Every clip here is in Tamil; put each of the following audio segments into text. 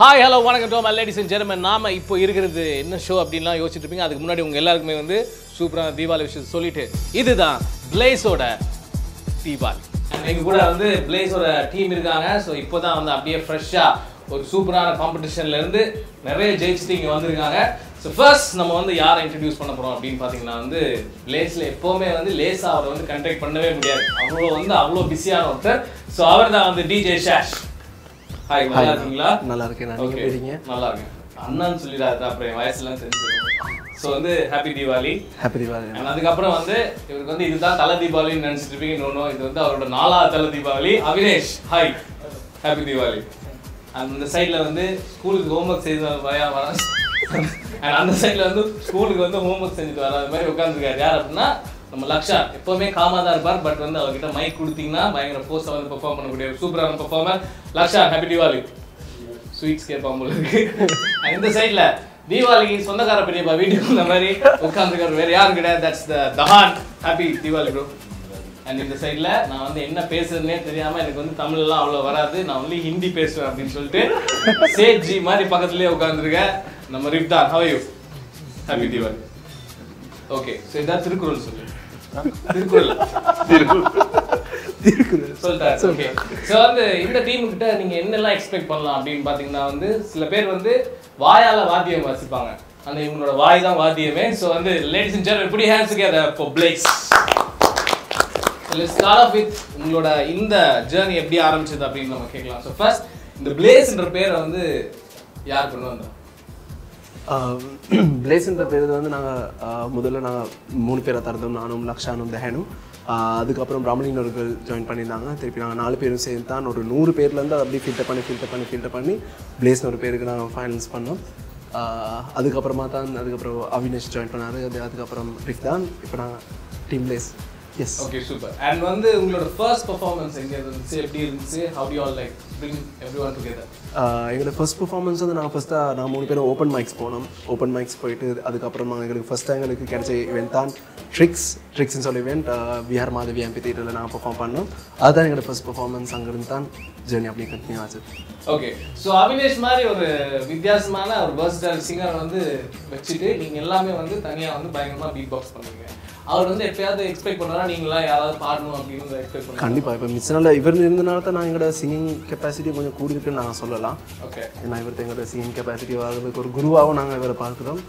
ஹாய் ஹலோ வணக்கம் டோ லேடிஸ் அண்ட் ஜெர்மன் நாம இப்போ இருக்கிறது என்ன ஷோ அப்படின்லாம் யோசிச்சுட்டு இருப்பீங்க. அதுக்கு முன்னாடி உங்க எல்லாருக்குமே வந்து சூப்பரான தீபாவளி விஷயம் சொல்லிட்டு இதுதான் பிளேஸோட தீபாவளி. எங்கள் கூட வந்து பிளேஸோட டீம் இருக்காங்க. ஸோ இப்போ தான் வந்து அப்படியே ஃப்ரெஷ்ஷாக ஒரு சூப்பரான காம்படிஷன்ல இருந்து நிறைய ஜெயிச்சுட்டு இங்கே வந்திருக்காங்க. ஸோ ஃபர்ஸ்ட் நம்ம வந்து யாரை இன்ட்ரடியூஸ் பண்ண போகிறோம் அப்படின்னு பார்த்தீங்கன்னா வந்து லேஸில் எப்போவுமே வந்து லேசா அவரை வந்து கண்டெக்ட் பண்ணவே முடியாது. அவ்வளோ வந்து அவ்வளோ பிஸியான ஒருத்தர். ஸோ அவர் தான் வந்து டிஜே ஷேஷ் ஹாய் நல்லா இருக்கீங்களா நல்லா இருக்கேன் நான். எப்படி இருக்கீங்க நல்லா இருக்கேன் அண்ணான்னு சொல்லிடாது அப்புறம் வயசுலாம் தெரிஞ்சிருக்கும் ஸோ வந்து ஹாப்பி தீபாவளி ஹாப்பி தீபாவளி அதுக்கப்புறம் வந்து இவருக்கு வந்து இதுதான் தலை தீபாவளின்னு நினைச்சிட்டு இருப்பீங்க. இது வந்து அவரோட நாலாவது தலை தீபாவளி. அவினேஷ் ஹாய் ஹாப்பி தீபாவளி அந்த சைடுல வந்து ஸ்கூலுக்கு ஹோம்ஒர்க் செய்து வர வர And அந்த சைடுல வந்து ஸ்கூலுக்கு வந்து ஹோம்ஒர்க் செஞ்சுட்டு வராத மாதிரி உட்காந்துருக்காரு யார் அப்படின்னா நம்ம லக்ஷா எப்பவுமே காமா தான் இருப்பார். பட் வந்து அவர்கிட்ட மைக் கொடுத்தீங்கன்னா பயங்கர போஸ்டா வந்து பெர்ஃபார்ம் பண்ணக்கூடிய ஒரு சூப்பரான performer Laksha happy Deepavali sweets கேட்பான் போல இருக்கு. இந்த சைடில் தீபாவளிக்கு சொந்தக்கார பெரியப்பா வீட்டுக்கு வந்த மாதிரி உட்காந்துருக்காரு வேற யாரும் கிடையாது. That's the Tahan happy Deepavali bro and இந்த சைடில் நான் வந்து என்ன பேசுறதுனே தெரியாமல் எனக்கு வந்து தமிழ்லாம் அவ்வளோ வராது. நான் ஒன்லி ஹிந்தி பேசுவேன் அப்படின்னு சொல்லிட்டு சேட் ஜி மாதிரி பக்கத்துலேயே உட்காந்துருக்கேன் நம்ம Rifdan how you happy Deepavali okay so இதான் திருக்குறள் சொல்லு. திருக்குறள். சொல்லிட்டாரு ஓகே ஸோ வந்து இந்த டீம் கிட்ட நீங்க என்னெல்லாம் எக்ஸ்பெக்ட் பண்ணலாம் அப்படின்னு பாத்தீங்கன்னா வந்து சில பேர் வந்து வாயால வாத்தியம் வாசிப்பாங்க. அந்த இவங்களோட வாய் தான் வாத்தியமே. ஸோ வந்து லேடிஸ் அண்ட் ஜென்டல் எப்படி hands together for Blaze let's start off with உங்களோட இந்த ஜேர்னி எப்படி ஆரம்பிச்சது அப்படின்னு நம்ம கேட்கலாம். ஸோ ஃபர்ஸ்ட் இந்த பிளேஸ்ன்ற பேரை வந்து யார் கொண்டு வந்தா பிளேஸ்ன்ற பேர் வந்து நாங்கள் முதல்ல நாங்கள் மூணு பேரை தரதும் நானும் லக்ஷானும் தஹனும். அதுக்கப்புறம் பிராமணின் ஒரு ஜாயின் பண்ணியிருந்தாங்க. திருப்பி நாங்கள் நாலு பேரும் சேர்ந்து தான் ஒரு நூறு பேர்லேருந்து அதை அப்படியே ஃபில்டர் பண்ணி ஃபில்டர் பண்ணி ஃபில்டர் பண்ணி பிளேஸ்னு ஒரு பேருக்கு நாங்கள் ஃபைனல்ஸ் பண்ணோம். அதுக்கப்புறமா தான் அதுக்கப்புறம் அவினேஷ் ஜாயின் பண்ணார். அது அதுக்கப்புறம் ரிஃப் தான் இப்போ நாங்கள் team place yes okay super and வந்து உங்களோட ஃபர்ஸ்ட் பெர்ஃபார்மன்ஸ் எங்க இருந்துச்சு? எப்படி இருந்துச்சு? How do all like bring everyone together எங்களோட ஃபர்ஸ்ட் பெர்ஃபார்மன்ஸ் வந்து நாங்கள் ஃபஸ்ட்டாக நான் மூணு பேரும் ஓப்பன் மைக்ஸ் போனோம். ஓப்பன் மைக்ஸ் போயிட்டு அதுக்கப்புறம் நாங்கள் எங்களுக்கு ஃபஸ்ட்டாக எங்களுக்கு கிடைச்ச இவெண்ட் தான் ட்ரிக்ஸ் ட்ரிக்ஸ்னு சொல்லி இவெண்ட் விஹார் மாதவி எம்பி தேட்டரில் நாங்கள் பெர்ஃபார்ம் பண்ணோம். அதுதான் எங்களோட ஃபர்ஸ்ட் பெர்ஃபார்மன்ஸ் அங்கேருந்து தான் ஜேர்னி அப்படியே கண்டினியூ ஆச்சு. ஓகே ஸோ அவினேஷ் மாதிரி ஒரு வித்தியாசமான ஒரு பர்ஸ்டல் சிங்கர் வந்து வச்சுட்டு நீங்க எல்லாமே வந்து தனியா வந்து பயங்கரமா பீட் பாக்ஸ் பண்ணுவீங்க. அவர் வந்து எப்பயாவது எக்ஸ்பெக்ட் பண்ணா நீங்களா யாராவது பாடணும் அப்படின்னு எக்ஸ்பெக்ட் பண்ணுங்க கண்டிப்பாக இப்போ மிஸ் நாளில் இவர் இருந்தனால தான் நான் எங்களோட சிங்கிங் கெப்பாசிட்டி கொஞ்சம் கூடியிருக்குன்னு நாங்கள் சொல்லலாம். ஓகே ஏன்னா இவர்கிட்ட எங்களோட சிங்கிங் கெப்பாசிட்டி ஆகிறதுக்கு ஒரு குருவாகவும் நாங்கள் இவரை பார்க்குறோம்.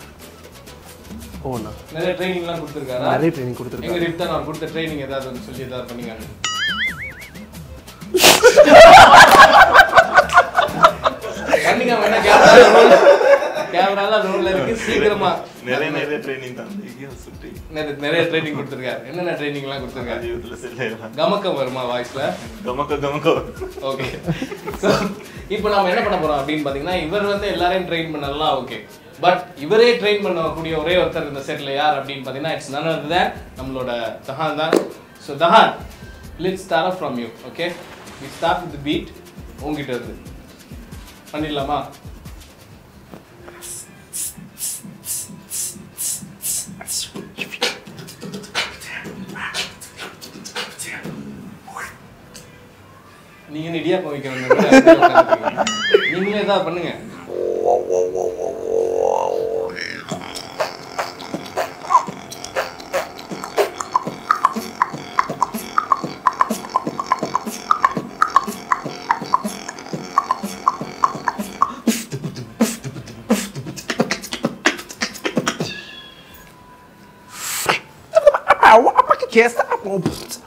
ஓண்ணா நிறைய ட்ரைனிங்லாம் கொடுத்துருக்காரா? நிறைய ட்ரைனிங் கொடுத்துருக்கோம் எங்க ரிப்தான் அவர் கொடுத்த ட்ரைனிங் ஏதாவது சொல்லி ஏதாவது பண்ணீங்க கண்டிப்பா வேணா கேமரா கேமராலாம் ரோல்ல இருக்கு சீக்கிரமா. நிறைய நிறைய ட்ரைனிங் சுட்டி. நிறைய நிறைய ட்ரைனிங் கொடுத்துருக்காரு. என்னென்ன ட்ரைனிங்லாம் கொடுத்துருக்காரு? கமக்கம் வருமா வாய்ஸ்ல கமக்க கமக்க ஓகே இப்போ நம்ம என்ன பண்ண போறோம் அப்படின்னு பார்த்தீங்கன்னா இவர் வந்து எல்லாரையும் ட்ரெயின் பண்ணலாம் ஓகே பட் இவரே ட்ரெயின் பண்ணக்கூடிய ஒரே ஒருத்தர் இந்த செட்ல யார் அப்படின்னு பார்த்தீங்கன்னா இட்ஸ் நன் தான் நம்மளோட தஹான் தான். So Tahan let's start from you okay we start with beat உங்ககிட்ட இருந்து. பண்ணிடலாமா? நீங்க இடியாப்பம் வைக்கணும் நீங்களே தான் பண்ணுங்க yes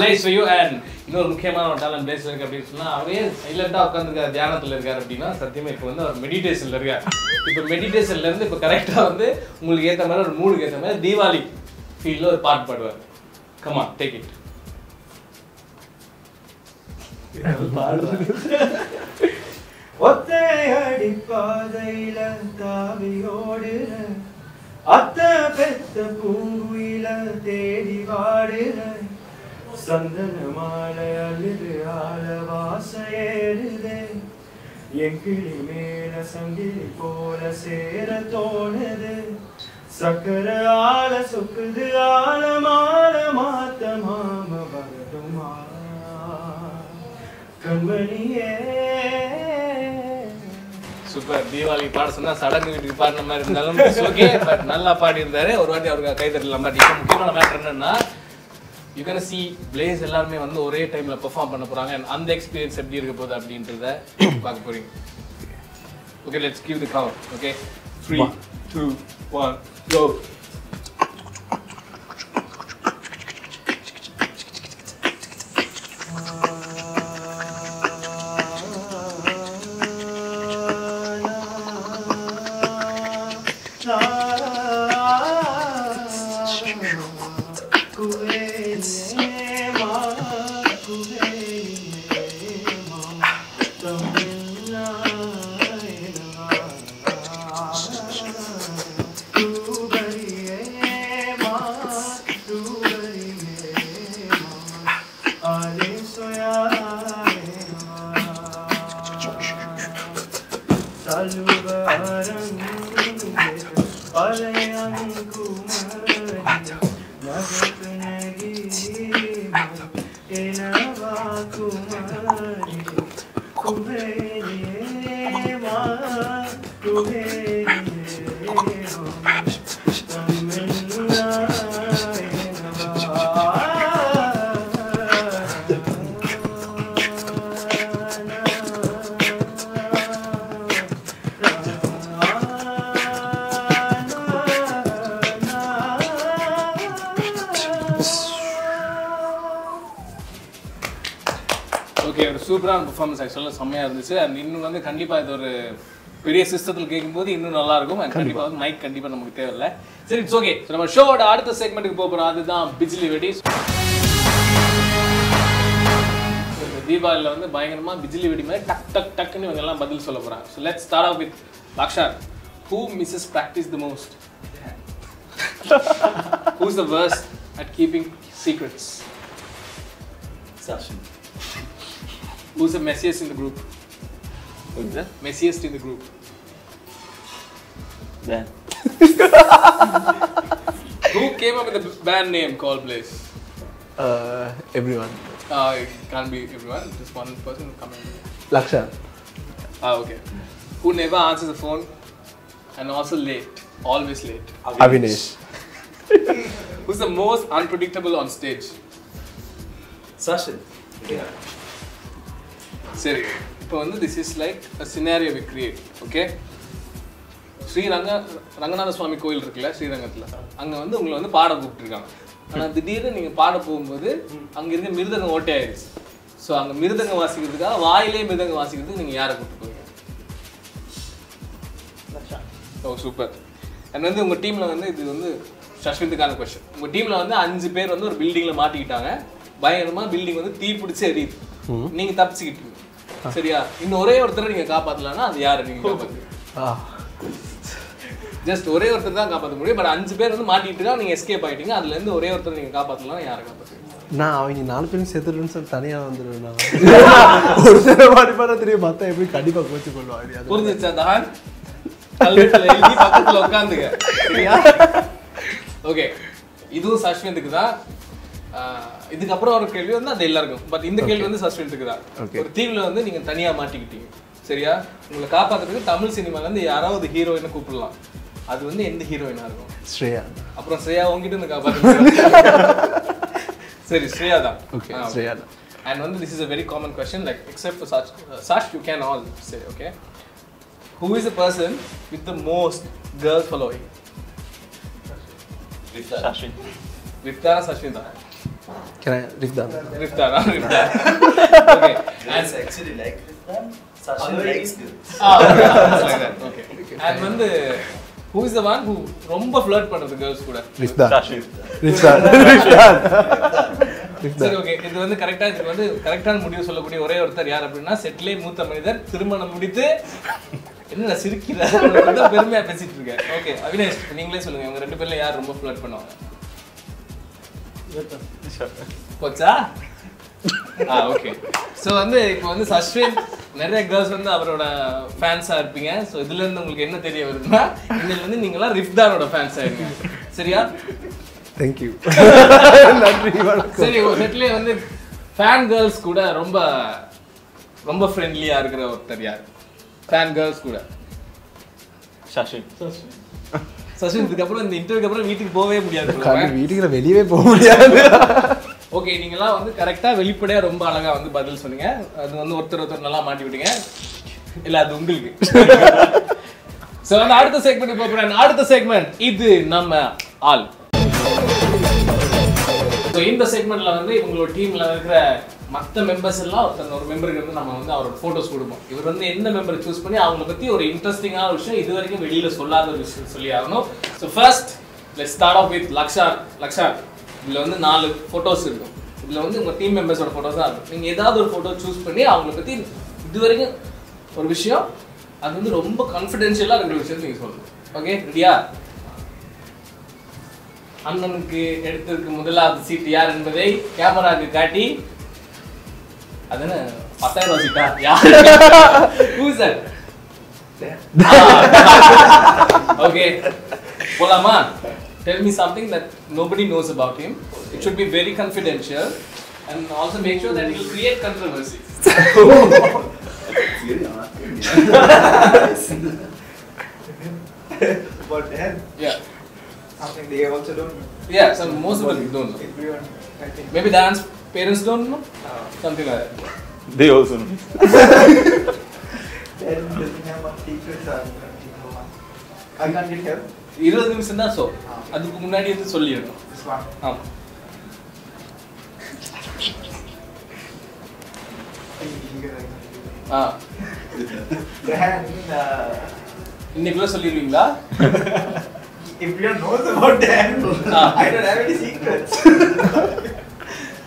German Blaze you and இன்னொரு முக்கியமான ஒரு டேலண்ட் பிளேஸ் இருக்கு அப்படின்னு சொன்னா அவரே சைலண்டா உட்காந்துருக்காரு தியானத்துல இருக்காரு அப்படின்னா சத்தியமா இப்போ வந்து அவர் மெடிடேஷன்ல இருக்கார். இப்போ மெடிடேஷன்ல இருந்து இப்போ கரெக்டா வந்து உங்களுக்கு ஏற்ற மாதிரி ஒரு மூடுக்கு ஏற்ற மாதிரி தீபாவளி ஃபீல்ல ஒரு பாட்டு பாடுவார். கமா டேக் இட் ஒத்தையடி பாதையில தாவி அத்த பெத்த பூங்குயில தேடி வாடுற சந்தன மாலை அழுது ஆல வாச என் கிளி மேல சங்கிலி போல சேர தோணுது. சக்கர ஆல சொக்குது ஆல மால மாத்த மாம வரட்டுமா கண்மணியே. சூப்பர். தீபாவளி பாட சொன்னா சடங்கு வீட்டுக்கு பாடின மாதிரி இருந்தாலும் ஓகே பட் நல்லா பாடி இருந்தாரு ஒரு வாட்டி அவருக்கு கை தட்டலாம் பட் இப்போ முக்கியமான மேட்டர் என்னன்னா யூ கேன் சி பிளேஸ் எல்லாருமே வந்து ஒரே டைம்ல பெர்ஃபார்ம் பண்ண போறாங்க. And அந்த எக்ஸ்பீரியன்ஸ் எப்படி இருக்க போகுது அப்படின்றத பார்க்க போறீங்க. Okay let's give the count okay three two one go okay ஒரு சூப்பரான பெர்ஃபார்மன்ஸ் ஆக்சுவலாக செம்மையாக இருந்துச்சு. அண்ட் இன்னும் வந்து கண்டிப்பாக இது ஒரு பெரிய சிஸ்டத்தில் கேட்கும்போது இன்னும் நல்லா இருக்கும். அண்ட் கண்டிப்பாக வந்து மைக் கண்டிப்பாக நமக்கு தேவையில்லை. சரி இட்ஸ் ஓகே நம்ம ஷோவோட அடுத்த செக்மெண்ட்டுக்கு போக போகிறோம் அதுதான் பிஜ்லி வெடி. தீபாவளியில் வந்து பயங்கரமா பிஜ்லி வெடி மாதிரி டக் டக் டக்குன்னு இவங்க எல்லாம் பதில் சொல்ல போகிறாங்க so let start off with Lakshar who misses practice the most who's the worst at keeping secrets Sashin. Who's the messiest in the group? Who's that? Messiest in the group. Ben. Who came up with the band name called Blaze? Uh, everyone. Uh, it can't be everyone. Just one person will come in. Laksha. Ah, okay. Who never answers the phone and also late. Always late. Avinesh. Who's the most unpredictable on stage? Sashin. சரி இப்போ வந்து this is like a scenario we create okay Sriranga Ranganatha Swamy கோயில் இருக்குல்ல ஸ்ரீரங்கத்தில்? அங்கே வந்து உங்களை வந்து பாட கூப்பிட்டுருக்காங்க. ஆனால் திடீர்னு நீங்கள் பாட போகும்போது அங்கே இருக்க மிருதங்கம் ஓட்டை ஆயிடுச்சு ஸோ அங்கே மிருதங்கம் வாசிக்கிறதுக்காக வாயிலே மிருதங்கம் வாசிக்கிறதுக்கு நீங்கள் யாரை கூப்பிட்டு போவீங்க ஓ சூப்பர் அண்ட் வந்து உங்கள் டீமில் வந்து இது வந்து சஷ்மித்துக்கான கொஸ்டின் உங்கள் டீமில் வந்து அஞ்சு பேர் வந்து ஒரு பில்டிங்கில் மாட்டிக்கிட்டாங்க. பயங்கரமாக பில்டிங் வந்து தீ பிடிச்சி எரியுது நீங்கள் தப்பிச்சுக்கிட்டீங்க. சரியா? இன்னும் ஒரே ஒருத்தரை நீங்கள் காப்பாற்றலாம்னா அது யாரை? நீங்கள். ஜஸ்ட் ஒரே ஒருத்தர் தான் காப்பாற்ற முடியும். பட் அஞ்சு பேர் வந்து மாட்டிட்டு தான் நீங்கள் எஸ்கேப் ஆகிட்டீங்க அதுலேருந்து ஒரே ஒருத்தர் நீங்கள் காப்பாற்றலாம் யாரை காப்பாற்றுவீங்க நான் அவங்க நாலு பேரும் செத்துடுன்னு சொல்லி தனியாக வந்துடுவேன் நான். ஒரு சில மாதிரி பாரு தெரியும். மற்ற எப்படி கண்டிப்பாக கோச்சு கொள்வாங்க புரிஞ்சிச்சா தான் பக்கத்துல உட்காந்துங்க சரியா? ஓகே இதுவும் சஷ்வந்துக்கு தான். இதுக்கப்புறம் ஒரு கேள்வி வந்து அது எல்லாருக்கும். பட் இந்த கேள்வி வந்து சஸ்பென்ஸுக்கு தான். ஒரு தீவுல வந்து நீங்க தனியா மாட்டிக்கிட்டீங்க. சரியா? உங்களை காப்பாத்துறதுக்கு தமிழ் சினிமால இருந்து யாராவது ஹீரோயினை கூப்பிடலாம். அது வந்து எந்த ஹீரோயினா இருக்கும்? ஸ்ரேயா. அப்புறம் ஸ்ரேயா உங்ககிட்ட இருந்து காப்பாத்து சரி ஸ்ரேயா தான். ஓகே ஸ்ரேயா தான். அண்ட் வந்து this is a very common question like except for such uh, such you can all say okay? Who is the person with the most girl following? Sashin. Riftara Sashwinta Can I Rifdan? Riftara Riftara okay and Girls actually like Rifdan. Sashin likes girls. ah okay like that okay and வந்து who is the one who ரொம்ப flirt பண்றது girls கூட Rifdan. Rifdan. Rifdan. சரி Rifdan. ஓகே இது வந்து கரெக்டா இதுக்கு வந்து கரெக்டான முடிவு சொல்லக்கூடிய ஒரே ஒருத்தர் யார் அப்படின்னா செட்டிலே மூத்த மனிதர் திருமணம் முடித்து என்ன சிரிக்கிற வந்து பெருமையா பேசிட்டு இருக்கேன் ஓகே அவினேஷ் நீங்களே சொல்லுங்க இவங்க ரெண்டு பேர்ல யார் ரொம்ப ஃபிளட் பண்ணுவாங்க போச்சா? ஆ ஓகே ஸோ வந்து இப்போ வந்து சஸ்வின் நிறைய கேர்ள்ஸ் வந்து அவரோட ஃபேன்ஸாக இருப்பீங்க. ஸோ இதுல இருந்து உங்களுக்கு என்ன தெரிய வருதுன்னா இதுல இருந்து நீங்களாம் ரிஃப்தானோட ஃபேன்ஸ் ஆயிருங்க சரியா? தேங்க்யூ நன்றி சரி ஒரு செட்லேயே வந்து ஃபேன் கேர்ள்ஸ் கூட ரொம்ப ரொம்ப ஃப்ரெண்ட்லியாக இருக்கிற ஒருத்தர் யார்? ஃபேன் கேர்ள்ஸ் கூட. சஷின் சஸ்வின் இதுக்கப்புறம் இந்த இன்டர்வியூக்கு அப்புறம் வீட்டுக்கு போகவே முடியாது வீட்டுக்குள்ள வெளியவே போக முடியாது. ஓகே நீங்களாம் வந்து கரெக்டாக வெளிப்படையாக ரொம்ப அழகாக வந்து பதில் சொன்னீங்க. அது வந்து ஒருத்தர் ஒருத்தர் நல்லா மாட்டி விட்டீங்க. இல்லை அது உங்களுக்கு. ஸோ வந்து அடுத்த செக்மெண்ட் போகிறேன் அடுத்த செக்மெண்ட் இது நம்ம ஆள். ஸோ இந்த செக்மெண்ட்ல வந்து இவங்களோட டீம்ல இருக்கிற மற்ற மெம்பர்ஸ் எல்லாம் ஒருத்தன் ஒரு மெம்பருக்கு வந்து நம்ம வந்து அவரோட ஃபோட்டோஸ் கொடுப்போம். இவர் வந்து எந்த மெம்பரை சூஸ் பண்ணி அவங்கள பத்தி ஒரு இன்ட்ரெஸ்டிங்கான விஷயம் இது வரைக்கும் வெளியில சொல்லாத ஒரு விஷயம் சொல்லி ஆகணும் so first let start off with Lakshar Lakshar இதுல வந்து நாலு ஃபோட்டோஸ் இருக்கும். இதுல வந்து உங்க டீம் மெம்பர்ஸோட ஃபோட்டோஸ் தான் இருக்கும். நீங்க ஏதாவது ஒரு ஃபோட்டோ சூஸ் பண்ணி அவங்கள பத்தி இது வரைக்கும் ஒரு விஷயம் அது வந்து ரொம்ப கான்ஃபிடென்ஷியலாக இருக்கிற விஷயம் நீங்க சொல்லணும். ஓகே ரெடியா அண்ணனுக்கு எடுத்திருக்கு முதலாவது சீட் யார் என்பதை கேமராவுக்கு காட்டி அதுன்னு பத்தாயிரம் ரூபாய் சீட்டா யார் Who is that? ஓகே போலாமா tell me something that nobody knows about him it should be very confidential and also make sure that it'll create controversy But then, yeah something they also don't know. Yeah some most of it don't know Everyone, I think. Maybe dance Parents don't know something like that they also know Then doesn't have much secrets or you know, I can't get help. இருபது நிமிஷம் தான் ஷோ அதுக்கு முன்னாடி வந்து சொல்லிடணும் This one. ஆமா ஆ Then, uh, இன்னைக்குள்ள சொல்லிடுவீங்களா everyone knows about them. Ah. I don't have any secrets.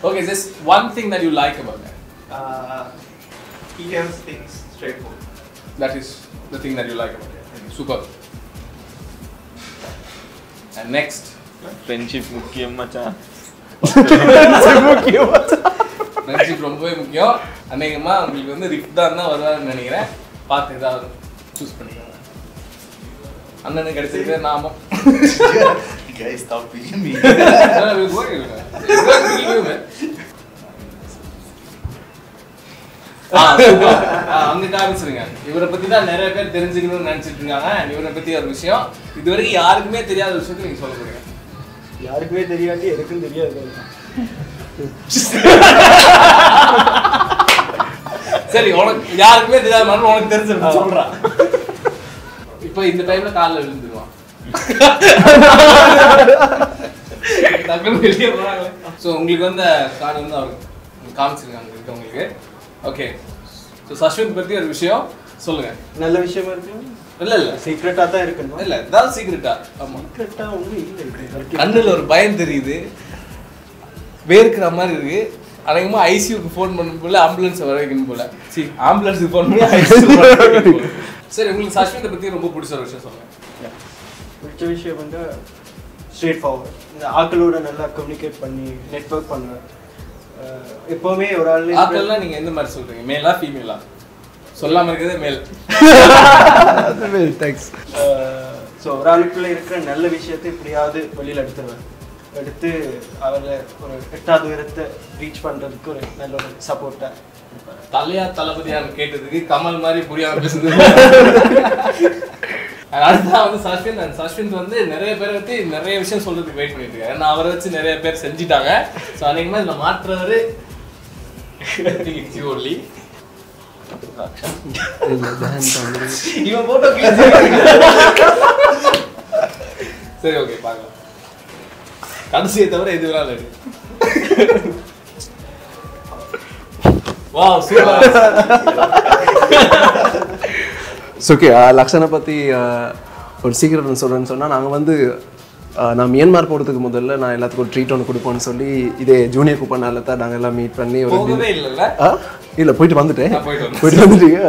Okay just one thing that you like about that uh, he tells things straightforward. That is the thing that you like about that super and next friendship முக்கியம் மச்சான் ஃப்ரெண்ட்ஷிப் ரொம்பவே முக்கியம் அநேகமாக உங்களுக்கு வந்து ரிஃப்ட் தான் தான் வருவாருன்னு நினைக்கிறேன் பார்த்து ஏதாவது சூஸ் பண்ணிக்கோங்க அண்ணனுக்கு கிடைச்சிருக்க நாமம் Guys, stop beating me. அங்க காமிச்சிருங்க இவரை பத்தி தான் நிறைய பேர் தெரிஞ்சுக்கணும்னு நினைச்சிட்டு இருக்காங்க. இவரை பத்தி ஒரு விஷயம். இது வரைக்கும் யாருக்குமே தெரியாத விஷயத்தை நீங்க சொல்ல போறீங்க. யாருக்குமே தெரியாட்டி எனக்கும் தெரியாது. சரி உனக்கு யாருக்குமே தெரியாத மாதிரி உனக்கு தெரிஞ்சிருக்கு சொல்றான் இப்போ இந்த டைம்ல காலில் விழுந்துருவான் டக்குனு வெளியே போறாங்களே ஸோ உங்களுக்கு வந்து கார்டு வந்து அவர் காமிச்சிருக்காங்க இருக்கவங்களுக்கு. ஓகே ஸோ சஸ்வின் பத்தி ஒரு விஷயம் சொல்லுங்க. நல்ல விஷயமா இருக்கு? இல்ல இல்ல. சீக்ரெட்டா தான் இருக்கணும் இல்ல இதான் சீக்கிரட்டா ஆமா. சீக்ரெட்டா ஒன்றும் இல்லை. கண்ணுல ஒரு பயம் தெரியுது. வேர்க்கிற மாதிரி இருக்கு. அநேகமா ஐசியூக்கு ஃபோன் பண்ணும் போல ஆம்புலன்ஸ் வர வைக்கணும் போல. சி ஆம்புலன்ஸுக்கு ஃபோன் பண்ணி ஐசியூ சரி உங்களுக்கு சஸ்வினை பத்தி ரொம்ப பிடிச்ச ஒரு விஷயம் சொல்லுங்க. பிடிச்ச விஷயம் வந்து ஸ்ட்ரெயிட் ஃபார்வர்ட் இந்த ஆட்களோட நல்லா கம்யூனிகேட் பண்ணி நெட்வொர்க் பண்ணுவேன் எப்பவுமே ஒரு ஆள் ஆட்கள்லாம் நீங்க எந்த மாதிரி சொல்றீங்க? மேலா ஃபீமேலா சொல்லாம இருக்கிறதே மேல் தேங்க்ஸ் ஸோ ஒரு ஆளுக்குள்ள இருக்கிற நல்ல விஷயத்தை எப்படியாவது வெளியில் எடுத்துருவேன். எடுத்து அவரை ஒரு எட்டாவது உயரத்தை ரீச் பண்றதுக்கு ஒரு நல்ல ஒரு சப்போர்ட்டா தலையா தளபதியான்னு கேட்டதுக்கு கமல் மாதிரி புரியாம பேசுது. அடுத்தா வந்து சஸ்வின் and சஸ்வின் வந்து நிறைய பேரை பத்தி நிறைய விஷயம் சொல்றதுக்கு வெயிட் பண்ணிட்டு இருக்காரு ஏன்னா அவரை வச்சு நிறைய பேர் செஞ்சிட்டாங்க. ஸோ அன்னைக்குமா இதுல மாற்றுறவரு ஒன்லி இவன் போட்டோ சரி ஓகே பார்க்கலாம். கடைசியை தவிர எது வேணாலும் சூப்பர் ஓகே லக்ஷனை பற்றி ஒரு சீக்கிரம் சொல்கிறேன்னு சொன்னால் நாங்கள் வந்து அஹ், நான் மியான்மார் போகிறதுக்கு முதல்ல நான் எல்லாத்துக்கும் ஒரு ட்ரீட் ஒன்று கொடுப்போம்னு சொல்லி இதே ஜூனியர் கூப்பனால தான் நாங்கள் எல்லாம் மீட் பண்ணி ஒரு இல்லை போயிட்டு வந்துட்டேன். போயிட்டு வந்துட்டீங்க.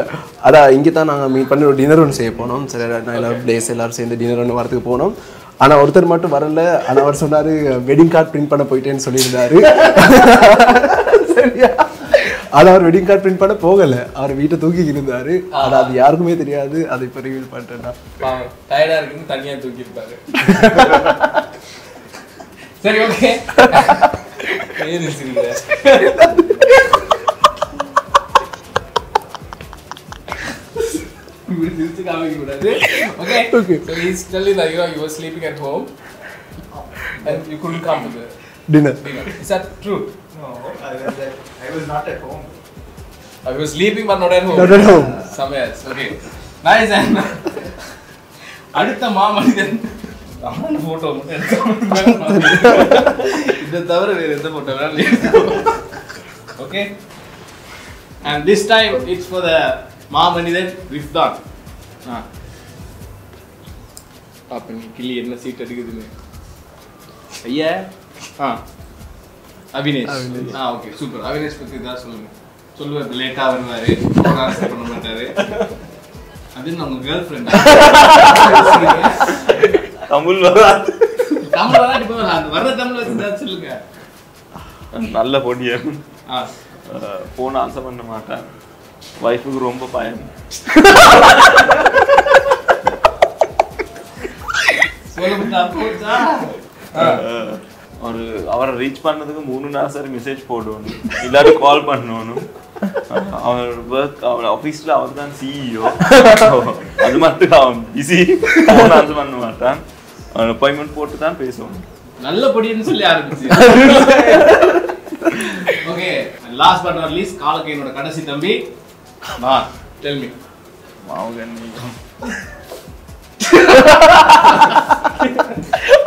அதான் இங்கே தான் நாங்கள் மீட் பண்ணி ஒரு டின்னர் ஒன்று செய்ய போனோம். சரி நான் எல்லாரும் டேஸ் எல்லாரும் சேர்ந்து டின்னர் ஒன்று வரதுக்கு போனோம். ஆனா ஒருத்தர் மட்டும் வரல. ஆனா அவர் சொன்னாரு வெட்டிங் கார்டு பிரிண்ட் பண்ண போயிட்டேன்னு சொல்லியிருந்தாரு. சரியா? ஆனா அவர் வெட்டிங் கார்டு பிரிண்ட் பண்ண போகல. அவர் வீட்டை தூக்கி இருந்தாரு. ஆனா அது யாருக்குமே தெரியாது. அதை இப்ப ரிவீல் பண்ணிட்டேன் பாவம். டயர்டா இருக்குன்னு தனியா தூக்கி இருப்பாரு சரி ஓகே ஏது சிரிக்கிற இப்படி சிரிச்சு காமிக்க கூடாது. Okay Okay. so he's telling that you know you were sleeping at home and you couldn't come to the dinner dinner. Is that true? No, I was, at, I was not at home. I was sleeping but not at home. Not at home. somewhere else. Okay. Nice and அடுத்த மாமனிதன் அவன் போட்டோ மட்டும் இதை தவிர வேற எந்த போட்டோ வேணாலும் okay and this time it's for the Maamanithan ரிஃப்தான் ஆ பாப்ப நீ கிளி என்ன சீட் எடுக்குதுன்னு ஐயா ஆ அவினேஷ். ஆ ஓகே சூப்பர் அவினேஷ் பத்தி தான் சொல்லுங்க. சொல்லுவார் லேட்டா வருவாரு ஆன்சர் பண்ண மாட்டாரு. அது நம்ம கேர்ள் ஃப்ரெண்ட் தமிழ் வராது தமிழ் வராட்டி போதும் அந்த வர்ற தமிழ் வச்சு சொல்லுங்க. நல்ல பொடியன் ஆ. ஃபோன் ஆன்சர் பண்ண மாட்டேன் ஒய்ஃபுக்கு ரொம்ப பயம். சொல்லுங்க போச்சா? ஒரு அவரை ரீச் பண்ணதுக்கு மூணு நாள் சரி மெசேஜ் போடணும். இல்லாட்டி கால் பண்ணணும். அவர் ஒர்க் அவர் ஆஃபீஸில் அவர் தான் சிஇஓ அது மட்டும் அவன் பிஸி ஃபோன் ஆன்சர் பண்ண மாட்டான். அவன் அப்பாயின்மெண்ட் போட்டு தான் பேசுவான். நல்ல பொடின்னு சொல்லி ஆரம்பிச்சு. Okay last but not least காலக்கையனோட கடைசி தம்பி வா டெல் மீ மாவுகன்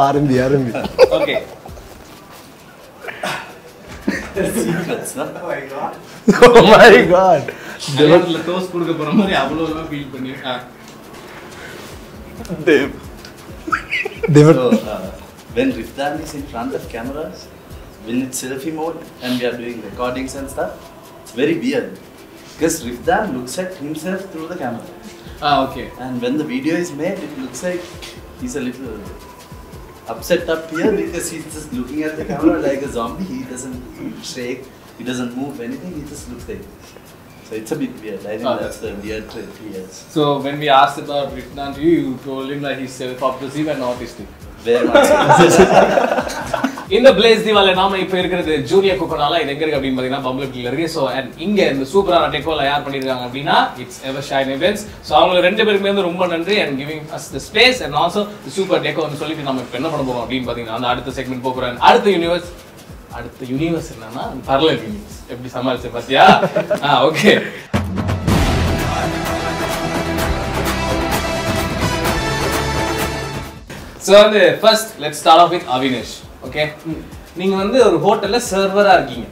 ஆரம்பி ஆரம்பி. Okay Secrets, huh? Oh my god. Oh my god. கல்யாணத்துல டோஸ் கொடுக்க போற மாதிரி அவ்வளவு ஃபீல் பண்ணி ஆ They were So, uh, when Rifdan is in front of cameras, when it's selfie mode and we are doing recordings and stuff, it's very weird. Because Rifdan looks at himself through the camera. Ah okay And when the video is made, it looks like he's a little upset up here because he's just looking at the camera like a zombie. He doesn't shake, he doesn't move anything, he just looks like this. So it's a bit weird. I think Oh, that's the weird trait he has. So when we asked about Rifnan to you, you told him that he's self-obsessive and autistic. இந்த பிளேஸ் தீவால நாம இப்ப இருக்கிறது ஜூனியர் குக்கனால இது எங்க இருக்கு அப்படின்னு பாத்தீங்கன்னா பம்பளப்பில் இருக்கு. சோ அண்ட் இங்க இந்த சூப்பரான டெக்கோல யார் பண்ணிருக்காங்க அப்படின்னா it's ever shine events so அவங்க ரெண்டு பேருக்குமே வந்து ரொம்ப நன்றி and giving us the space and also super deco வந்து சொல்லிட்டு நம்ம இப்ப என்ன பண்ண போறோம் அப்படின்னு பாத்தீங்கன்னா அந்த அடுத்த செக்மெண்ட் போக அடுத்த யூனிவர்ஸ் அடுத்த யூனிவர்ஸ் என்னன்னா பரலல் யூனிவர்ஸ் எப்படி சமாளிச்சு பாத்தியா? ஓகே ஸோ வந்து first let start off with Avinash okay நீங்க வந்து ஒரு ஹோட்டல்ல சர்வரா இருக்கீங்க.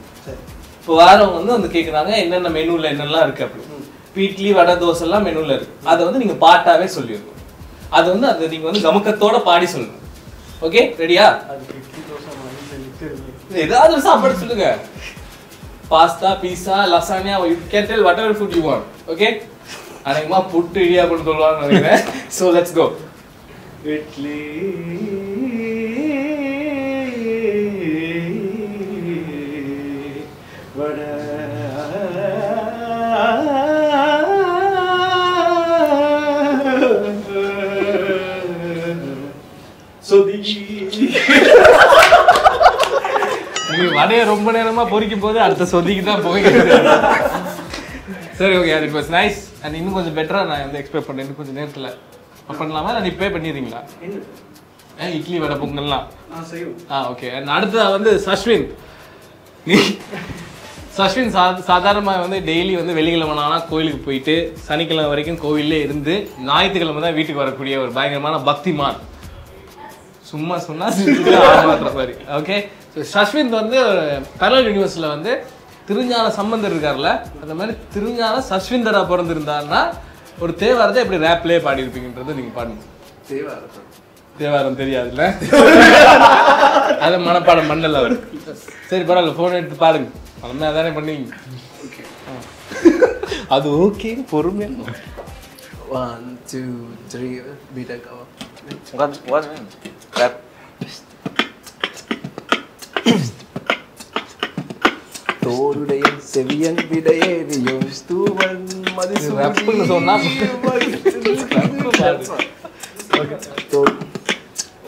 இப்போ வாரவங்க வந்து வந்து கேக்குறாங்க என்னென்ன மெனுல என்னெல்லாம் இருக்கு அப்படி. இட்லி வடை தோசை எல்லாம் மெனுல இருக்கு. அதை வந்து நீங்க பாட்டாவே சொல்லிடணும். அது வந்து அதை நீங்க வந்து கமுக்கத்தோட பாடி சொல்லணும். ஓகே ரெடியா ஏதாவது ஒரு சாப்பாடு சொல்லுங்க. Pasta pizza lasagna you can tell whatever food you want okay அநேகமா புட்டு இடியாப்பம் சொல்லுவாங்க நினைக்கிறேன். ஸோ லெட்ஸ் கோ இட்லி வட சொதி வடையை ரொம்ப நேரமா பொறிக்கும் போது அடுத்த சொதிக்கு தான் போகிறது சரி ஓகே அது இட் வாஸ் நைஸ் அண்ட் இன்னும் கொஞ்சம் பெட்டரா நான் வந்து எக்ஸ்பெக்ட் பண்ணேன். இன்னும் கொஞ்சம் நேரத்தில் பண்ணலாமா? நான் இப்பே பண்ணிடுறீங்களா? இட்லி வடை பொங்கல்லாம்? ஆ ஓகே அண்ட் அடுத்ததா வந்து சஷ்வின். நீ சஷ்வின் சா சாதாரணமாக வந்து டெய்லி வந்து வெள்ளிக்கிழமை கோயிலுக்கு போயிட்டு சனிக்கிழமை வரைக்கும் கோவில்லே இருந்து ஞாயிற்றுக்கிழமை தான் வீட்டுக்கு வரக்கூடிய ஒரு பயங்கரமான பக்திமான். சும்மா சொன்னா சிரிச்சுட்டு ஆமான்ற மாதிரி. ஓகே ஸோ சஷ்விந்த் வந்து கரல் யூனிவர்ஸில் வந்து திருஞான சம்பந்தர் இருக்கார்ல அந்த மாதிரி திருஞான சஷ்விந்தரா பிறந்திருந்தாருன்னா ஒரு தேவாரத்தை எப்படி ரேப்லேயே பாடியிருப்பீங்கன்றது நீங்கள் பாடுங்க. தேவாரம். தெரியாதுல்ல? அதை மனப்பாடம் பண்ணல அவர் சரி பரவாயில்ல ஃபோன் எடுத்து பாருங்க. பழமே அதானே பண்ணுவீங்க. அது okay two, three, beat a cover. What, what? Rap தோருடைய செவியன் விடையேறியும் ஸ்தூவன் மதிசூடி ரப்புன்னு சொன்னா தோ-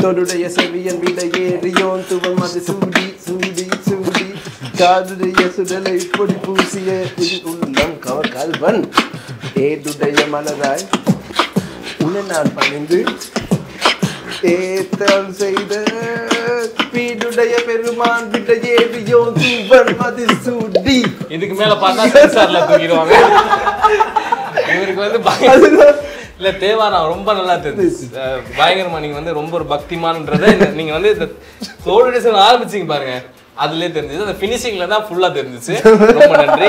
தோருடைய செவியன் விடையேறியோன் துவன் மதிசூடி சூடி சூடி காதுடைய சுடலை பொடி பூசிய இது உள்ளம் கவர் கல்வன் ஏதுடைய மலராய் உன்னை நான் பணிந்து ஏத்தல் செய்த பீடுடைய பெருமான் விடையேறியோ துவன் மதிசூடி இதுக்கு மேல பார்த்தா சென்சார்ல தூக்கிடுவாங்க. இவருக்கு வந்து இல்ல தேவாரம் ரொம்ப நல்லா தெரிஞ்சு. பயங்கரமா நீங்க வந்து ரொம்ப ஒரு பக்திமான்றத நீங்க வந்து இந்த தோல் டிசைன் ஆரம்பிச்சீங்க பாருங்க. அதுலயே தெரிஞ்சது. அந்த பினிஷிங்ல தான் ஃபுல்லா தெரிஞ்சுச்சு. ரொம்ப நன்றி.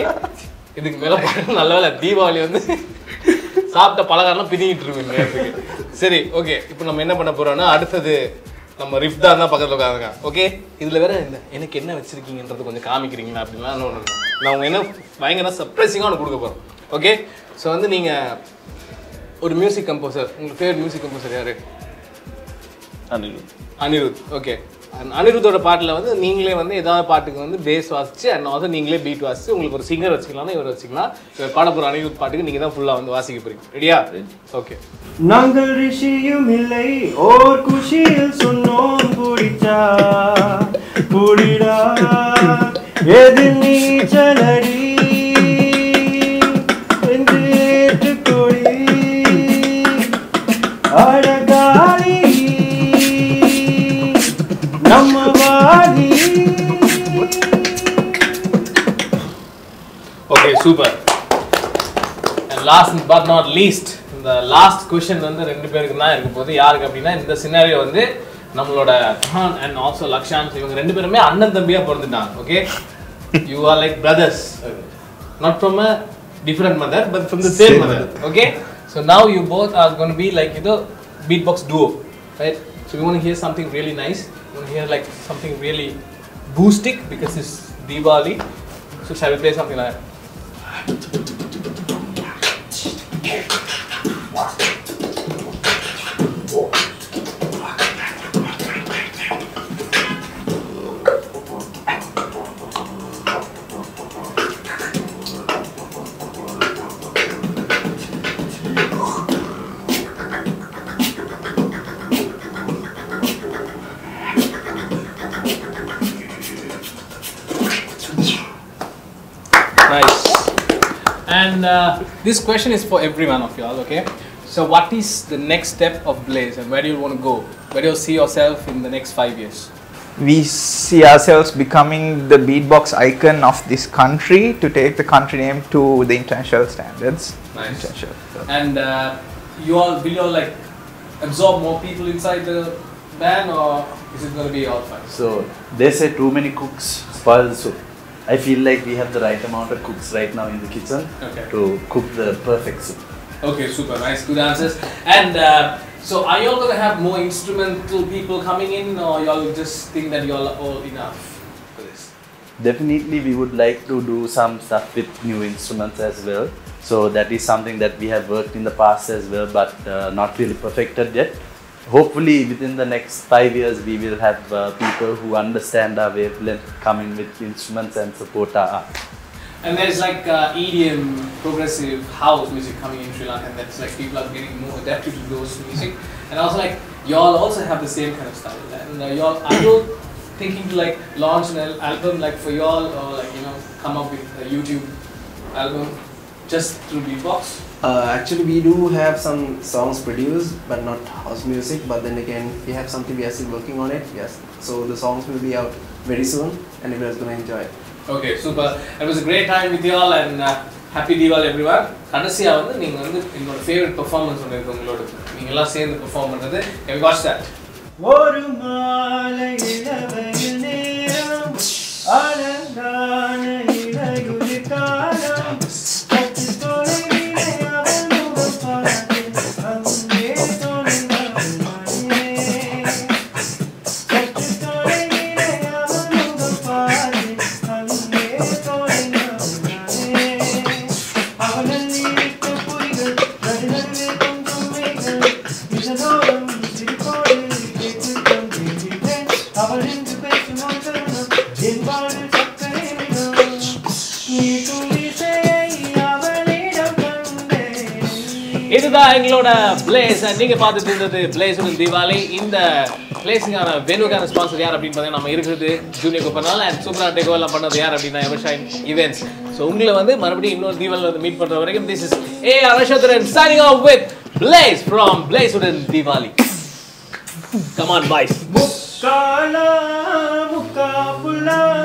இதுக்கு மேல நல்ல வேளை தீபாவளி வந்து சாப்பிட்ட பலகாரம் பிதிங்கிட்டு இருக்கு நேரத்துக்கு. சரி ஓகே இப்போ நம்ம என்ன பண்ண போறோம்னா அடுத்தது நம்ம ரிஃப்தா தான் பக்கத்துல உட்காந்துங்க ஓகே இதுல வேற எனக்கு என்ன வச்சிருக்கீங்கன்றது கொஞ்சம் காமிக்கிறீங்களா அப்படின்னா ஒன்று நான் உங்க என்ன பயங்கர சர்ப்ரைசிங்காக ஒன்று கொடுக்க போறோம் ஓகே ஸோ வந்து நீங்க ஒரு மியூசிக் கம்போசர் உங்களுக்கு ஃபேவரட் மியூசிக் கம்போசர் யாரு? அனிருத். அனிருத். ஓகே அனிருத்தோட பாட்டில் வந்து நீங்களே வந்து ஏதாவது பாட்டுக்கு வந்து பேஸ் வாசிச்சு அண்ட் ஆல்சோ நீங்களே பீட் வாசிச்சு உங்களுக்கு ஒரு சிங்கர் வச்சுக்கலாம் இவர் வச்சுக்கலாம். இவர் பாட போகிற அனிருத் பாட்டுக்கு நீங்கள் தான் ஃபுல்லாக வந்து வாசிக்க போறீங்க. ரெடியா ஓகே நாங்கள் ரிஷியும் இல்லை ஓர் குஷியில் சொன்னோம் குடிச்சா குடிடா எது நீச்சலடி super last but not least இந்த லாஸ்ட் கொஷின் வந்து ரெண்டு பேருக்கு தான் இருக்க போகுது. யாருக்கு அப்படின்னா இந்த சினாரியோ வந்து நம்மளோட கஹான் அண்ட் ஆல்சோ லக்ஷான் இவங்க ரெண்டு பேருமே அண்ணன் தம்பியா பிறந்துட்டாங்க okay you are like brothers not from a different mother but from the same mother okay so now you both are gonna be like இது beat box duo right? So we want to hear something really nice. We want to hear like something really boostic because it's Diwali. So shall we Thank you. And uh, this question is for every one of y'all, okay? So, what is the next step of Blaze and where do you want to go? Where do you see yourself in the next five years? we see ourselves becoming the beatbox icon of this country to take the country name to the international standards. Nice. International. And uh, you all, will you all like absorb more people inside the band or is it going to be all fine? So they say too many cooks spoil the soup. I feel like we have the right amount of cooks right now in the kitchen Okay. to cook the perfect soup. Okay, super nice, good answers. And uh, so, are you all going to have more instrumental people coming in or you all just think that you all are all enough for this? Definitely, we would like to do some stuff with new instruments as well. So that is something that we have worked in the past as well, but uh, not really perfected yet. Hopefully, within the next five years, we will have uh, people who understand our wavelength coming with instruments and support our art. And there's like uh, EDM, progressive house music coming in Sri Lanka, and that's like people are getting more adapted to those music. And also like y'all also have the same kind of style. And uh, y'all are you thinking to like launch an al- album like for y'all or like you know come up with a YouTube album just through beatbox? Uh, actually, we do have some songs produced, but not house music. But then again, we have something we are still working on it. Yes, so the songs will be out very soon, and everyone's gonna enjoy it. Okay, super. It was a great time with y'all and uh, happy Diwali everyone. கடைசியா வந்து நீங்க வந்து என்னோட ஃபேவரட் பெர்ஃபார்மன்ஸ் ஒன்று இருக்கு உங்களோட நீங்க எல்லாம் சேர்ந்து பெர்ஃபார்ம் பண்றது can we watch that ஒரு மாலை இளவெயில் நேரம் அழகான இதுதான் எங்களோட பிளேஸ் நீங்க பார்த்துட்டு இருந்தது பிளேஸ் தீபாவளி. இந்த பிளேஸுக்கான வெனுக்கான ஸ்பான்சர் யார் அப்படின்னு பார்த்தீங்கன்னா நம்ம இருக்கிறது ஜூனியர் குப்பனால் அண்ட் சூப்பரா டேகோ எல்லாம் பண்ணது யார் அப்படின்னா எவர்ஷைன் இவெண்ட்ஸ் ஸோ உங்களை வந்து மறுபடியும் இன்னொரு தீபாவளி வந்து மீட் பண்ற வரைக்கும் this is a அரஷோதரன் signing off with blaze from blaze உடன் தீபாவளி. Come on, முக்கா முக்கால